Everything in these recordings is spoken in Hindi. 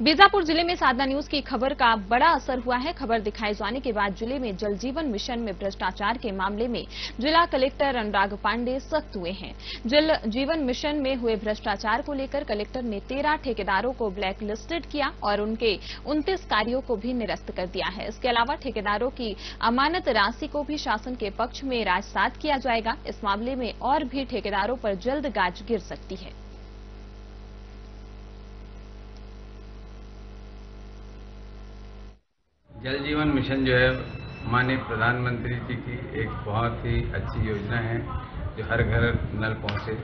बीजापुर ज़िले में साधना न्यूज़ की खबर का बड़ा असर हुआ है। खबर दिखाए जाने के बाद ज़िले में जल जीवन मिशन में भ्रष्टाचार के मामले में जिला कलेक्टर अनुराग पांडे सख्त हुए हैं। जल जीवन मिशन में हुए भ्रष्टाचार को लेकर कलेक्टर ने तेरह ठेकेदारों को ब्लैक लिस्टेड किया और उनके उनतीस कार्यों को भी निरस्त कर दिया है। इसके अलावा ठेकेदारों की अमानत राशि को भी शासन के पक्ष में राजसात किया जाएगा। इस मामले में और भी ठेकेदारों पर जल्द गाज गिर सकती है। जल जीवन मिशन जो है, माननीय प्रधानमंत्री जी की एक बहुत ही अच्छी योजना है, जो हर घर नल पहुँचे।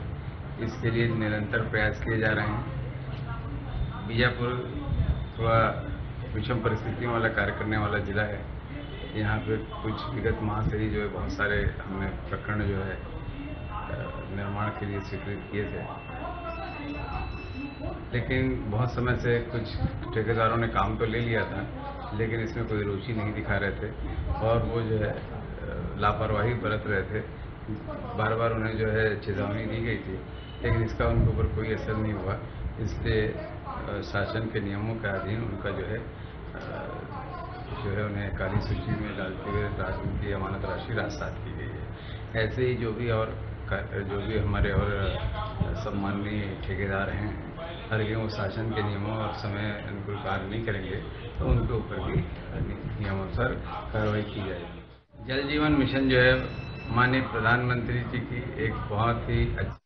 इसके लिए निरंतर प्रयास किए जा रहे हैं। बीजापुर थोड़ा विषम परिस्थितियों वाला कार्य करने वाला जिला है। यहाँ पे कुछ विगत माह से ही जो है, बहुत सारे हमने प्रकरण जो है निर्माण के लिए स्वीकृत किए थे। लेकिन बहुत समय से कुछ ठेकेदारों ने काम तो ले लिया था, लेकिन इसमें कोई रुचि नहीं दिखा रहे थे और वो जो है, लापरवाही बरत रहे थे। बार बार उन्हें जो है, चेतावनी दी गई थी, लेकिन इसका उनके ऊपर कोई असर नहीं हुआ। इसलिए शासन के नियमों के अधीन उनका जो है जो है उन्हें काली सूची में डालते हुए उनकी अमानत राशि राजसात की गई है। ऐसे ही जो भी और जो भी हमारे और सम्माननीय ठेकेदार हैं अगर वो शासन के नियमों और समय अनुकूल कार्य नहीं करेंगे तो उनके ऊपर भी नियमानुसार कार्रवाई की जाएगी। जल जीवन मिशन जो है, माननीय प्रधानमंत्री जी की एक बहुत ही अच्छी